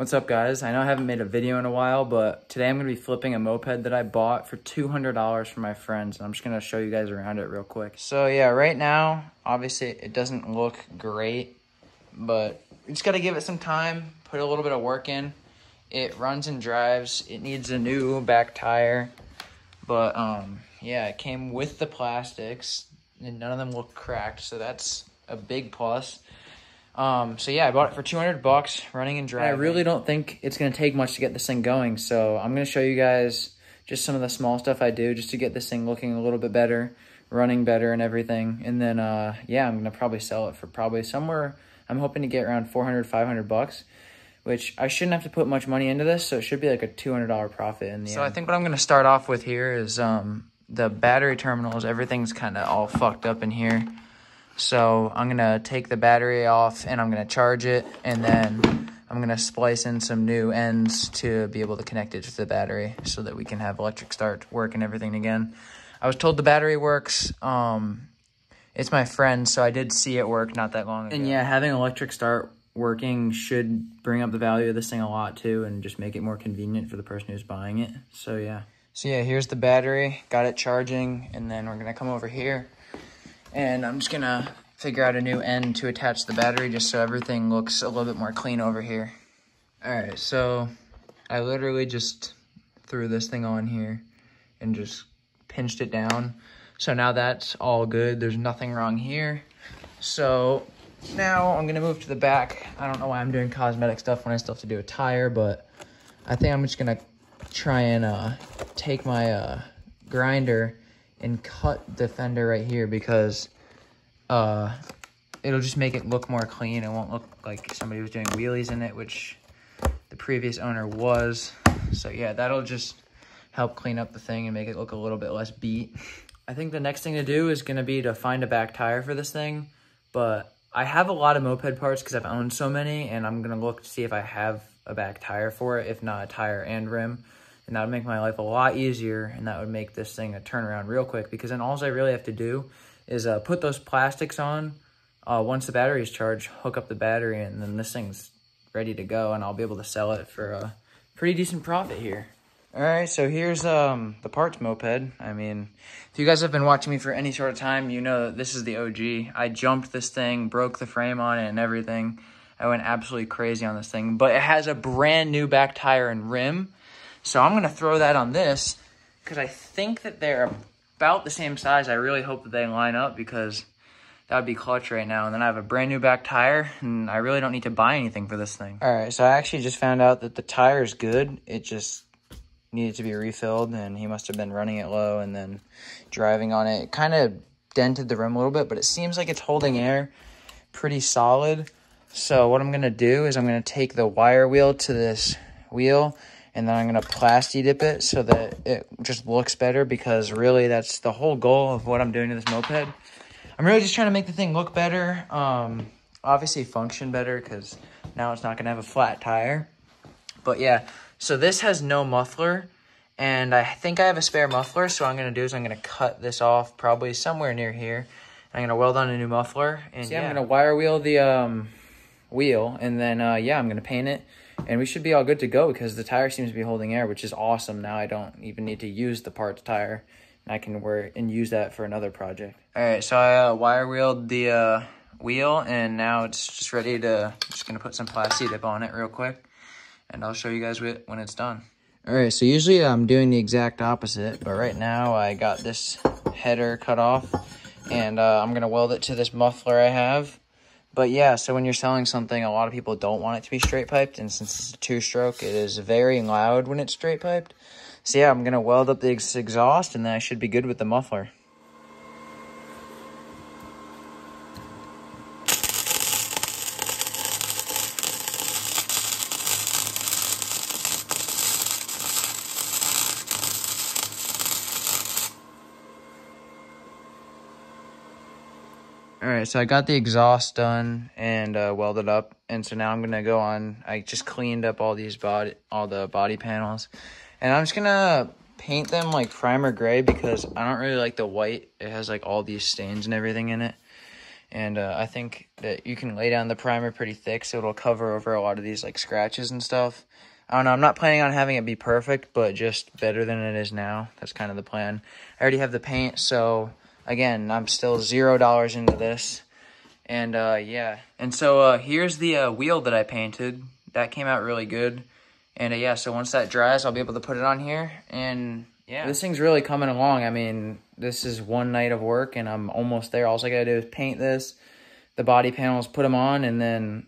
What's up guys? I know I haven't made a video in a while, but today I'm to be flipping a moped that I bought for $200 from my friends. And I'm just to show you guys around it real quick. So yeah, right now, obviously it doesn't look great, but we just got to give it some time, put a little bit of work in. It runs and drives. It needs a new back tire. But um, yeah, it came with the plastics and none of them look cracked. So that's a big plus. Um, so yeah, I bought it for 200 bucks, running and driving. I really don't think it's going to take much to get this thing going. So I'm going to show you guys just some of the small stuff I do just to get this thing looking a little bit better, running better and everything. And then, uh, yeah, I'm going to probably sell it for probably somewhere, I'm hoping to get around 400, 500 bucks, which I shouldn't have to put much money into this. So it should be like a $200 profit in the so end. I think what I'm going to start off with here is, um, the battery terminals, everything's kind of all fucked up in here. So I'm gonna take the battery off and I'm gonna charge it and then I'm gonna splice in some new ends to be able to connect it to the battery so that we can have electric start work and everything again. I was told the battery works. Um, it's my friend, so I did see it work not that long ago. And yeah, having electric start working should bring up the value of this thing a lot too and just make it more convenient for the person who's buying it. So yeah. So yeah, here's the battery, got it charging, and then we're gonna come over here and I'm just gonna figure out a new end to attach the battery just so everything looks a little bit more clean over here. All right, so I literally just threw this thing on here and just pinched it down. So now that's all good. There's nothing wrong here. So now I'm gonna move to the back. I don't know why I'm doing cosmetic stuff when I still have to do a tire, but I think I'm just gonna try and uh, take my uh, grinder and cut the fender right here because uh, it'll just make it look more clean. It won't look like somebody was doing wheelies in it, which the previous owner was. So yeah, that'll just help clean up the thing and make it look a little bit less beat. I think the next thing to do is gonna be to find a back tire for this thing, but I have a lot of moped parts because I've owned so many and I'm gonna look to see if I have a back tire for it, if not a tire and rim and that would make my life a lot easier and that would make this thing a turnaround real quick because then all I really have to do is uh, put those plastics on uh, once the battery is charged, hook up the battery and then this thing's ready to go and I'll be able to sell it for a pretty decent profit here. All right, so here's um, the parts moped. I mean, if you guys have been watching me for any sort of time, you know this is the OG. I jumped this thing, broke the frame on it and everything. I went absolutely crazy on this thing, but it has a brand new back tire and rim so I'm to throw that on this because I think that they're about the same size. I really hope that they line up because that would be clutch right now. And then I have a brand new back tire and I really don't need to buy anything for this thing. All right, so I actually just found out that the tire is good. It just needed to be refilled and he must have been running it low and then driving on it. It kind of dented the rim a little bit, but it seems like it's holding air pretty solid. So what I'm going to do is I'm going to take the wire wheel to this wheel and then I'm going to plasti dip it so that it just looks better because really that's the whole goal of what I'm doing to this moped. I'm really just trying to make the thing look better, um, obviously function better because now it's not going to have a flat tire. But yeah, so this has no muffler and I think I have a spare muffler. So what I'm going to do is I'm going to cut this off probably somewhere near here. I'm going to weld on a new muffler and yeah, I'm going to wire wheel the um, wheel and then uh, yeah, I'm going to paint it and we should be all good to go because the tire seems to be holding air, which is awesome. Now I don't even need to use the parts tire. And I can wear and use that for another project. All right, so I uh, wire wheeled the uh, wheel, and now it's just ready to. I'm just gonna put some plastic dip on it real quick, and I'll show you guys when it's done. All right, so usually I'm doing the exact opposite, but right now I got this header cut off, and uh, I'm gonna weld it to this muffler I have. But yeah, so when you're selling something, a lot of people don't want it to be straight piped, and since it's a two stroke, it is very loud when it's straight piped. So yeah, I'm gonna weld up the exhaust, and then I should be good with the muffler. All right, so I got the exhaust done and uh, welded up, and so now I'm gonna go on. I just cleaned up all these body, all the body panels, and I'm just gonna paint them like primer gray because I don't really like the white. It has like all these stains and everything in it, And uh, I think that you can lay down the primer pretty thick so it'll cover over a lot of these like scratches and stuff. I don't know, I'm not planning on having it be perfect, but just better than it is now. That's kind of the plan. I already have the paint, so again, I'm still zero dollars into this. And uh, yeah, and so uh, here's the uh, wheel that I painted. That came out really good. And uh, yeah, so once that dries, I'll be able to put it on here. And yeah, this thing's really coming along. I mean, this is one night of work and I'm almost there. All I gotta do is paint this, the body panels, put them on, and then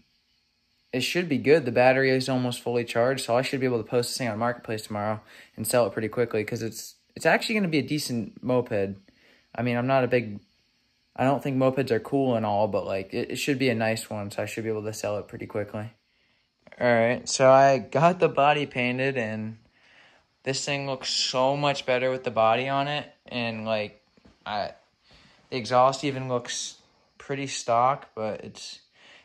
it should be good. The battery is almost fully charged, so I should be able to post this thing on Marketplace tomorrow and sell it pretty quickly because it's it's actually going to be a decent moped. I mean, I'm not a big, I don't think mopeds are cool and all, but like it, it should be a nice one, so I should be able to sell it pretty quickly. All right, so I got the body painted and this thing looks so much better with the body on it and like I the exhaust even looks pretty stock, but it's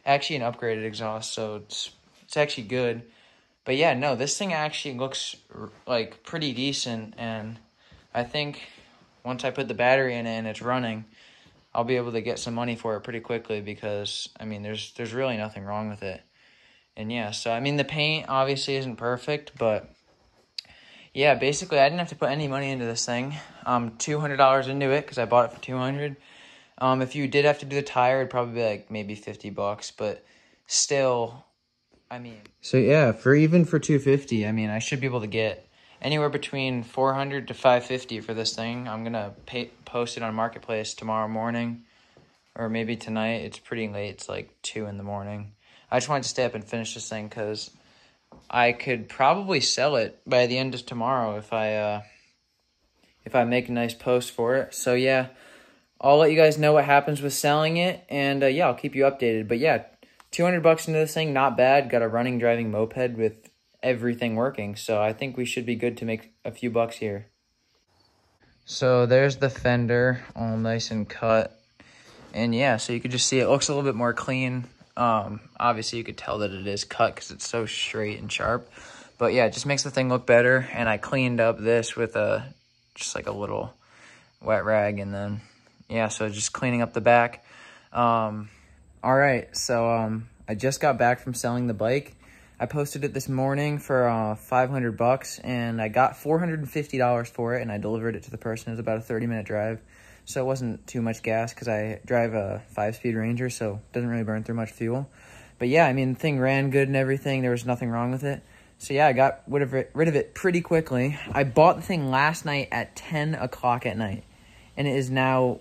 actually an upgraded exhaust, so it's it's actually good. But yeah, no, this thing actually looks like pretty decent, and I think once I put the battery in it and it's running, I'll be able to get some money for it pretty quickly because I mean, there's there's really nothing wrong with it. And yeah, so I mean, the paint obviously isn't perfect, but yeah, basically I didn't have to put any money into this thing. Um, two hundred dollars into it because I bought it for two hundred. Um, if you did have to do the tire, it'd probably be like maybe 50 bucks, but still, I mean. So yeah, for even for 250, I mean, I should be able to get anywhere between 400 to 550 for this thing. I'm going to post it on Marketplace tomorrow morning or maybe tonight. It's pretty late. It's like 2 in the morning. I just wanted to stay up and finish this thing because I could probably sell it by the end of tomorrow if I, uh, if I make a nice post for it. So yeah, I'll let you guys know what happens with selling it, and uh, yeah, I'll keep you updated. But yeah, 200 bucks into this thing, not bad. Got a running, driving moped with everything working, so I think we should be good to make a few bucks here. So there's the fender, all nice and cut. And yeah, so you could just see it looks a little bit more clean. Um, obviously, you could tell that it is cut because it's so straight and sharp. But yeah, it just makes the thing look better. And I cleaned up this with a just like a little wet rag and then yeah, so just cleaning up the back. Um, all right, so um, I just got back from selling the bike. I posted it this morning for uh, 500 bucks, and I got $450 for it, and I delivered it to the person. It was about a 30-minute drive, so it wasn't too much gas because I drive a five-speed Ranger, so it doesn't really burn through much fuel. But yeah, I mean, the thing ran good and everything. There was nothing wrong with it. So yeah, I got rid of it, rid of it pretty quickly. I bought the thing last night at 10 o'clock at night, and it is now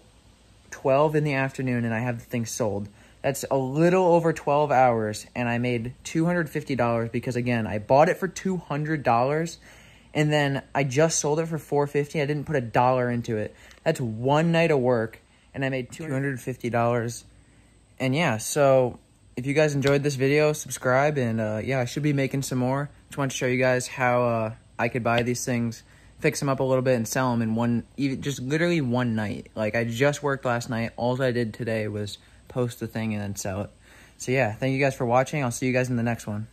12 in the afternoon and I have the thing sold. That's a little over 12 hours and I made $250 because again, I bought it for $200 and then I just sold it for 450. I didn't put a dollar into it. That's one night of work and I made $250. And yeah, so if you guys enjoyed this video, subscribe and uh, yeah, I should be making some more. Just want to show you guys how uh, I could buy these things fix them up a little bit and sell them in one, even just literally one night. Like I just worked last night. All I did today was post the thing and then sell it. So yeah, thank you guys for watching. I'll see you guys in the next one.